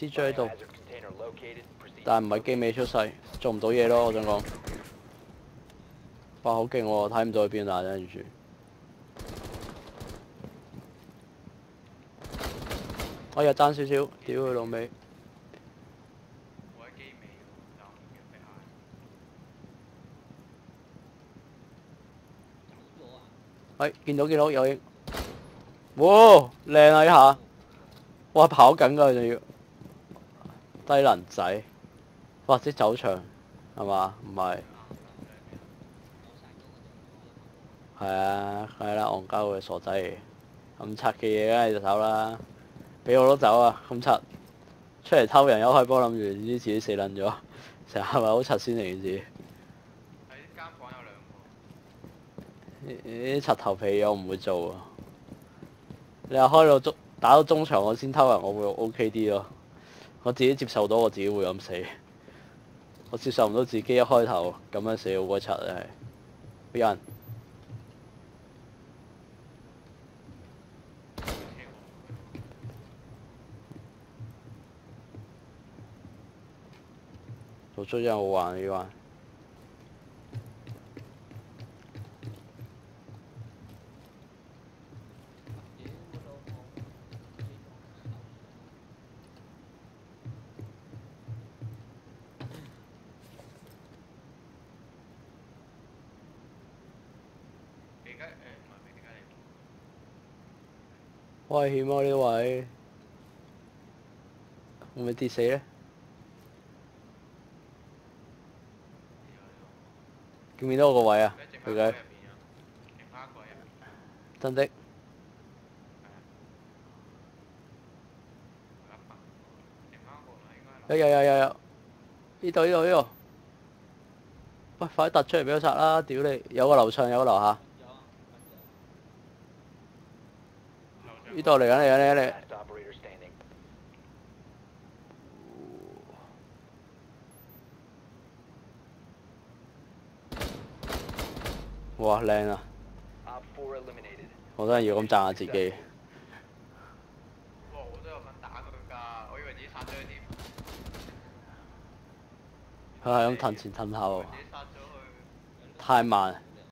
支追喺度，但係唔係機尾出世，做唔到嘢咯。我想講，哇好勁喎，睇唔到去邊啊，真係住。我又爭少少，屌佢老尾。喎，就唔叫俾嗌。喂，見到見到有影，哇靚啊一下，哇跑緊㗎仲要，低能仔，或者走場係嘛？唔係，係啊，係啦，戆鸠嘅傻仔嚟，咁柒嘅嘢梗係就走啦，俾我都走啊，咁柒，出嚟偷人有開波諗住唔知自己死撚咗，成日係咪好柒先嚟件事？呢啲柒頭皮嘢我唔會做啊！你話開到中打到中場我先偷人，我會 O K 啲咯。我自己接受到我自己會咁死，我接受唔到自己一開頭咁樣死好鬼柒真係。有人做出真係好玩呢玩。幾間誒唔係幾間嚟好危險啊呢位，會唔會跌死呢？見唔見到我個位啊？喎，佢嘅，真的，有，有有有有，呢度呢度呢度，喂，快啲突出嚟俾我殺啦！屌你，有個樓上有個樓下，樓上呢度嚟緊嚟緊嚟.哇靚啊！Op 4 eliminated. 我真係要咁讚下自己。我都有份打佢㗎，我以為自己殺咗佢添，佢係咁騰前騰後。太慢。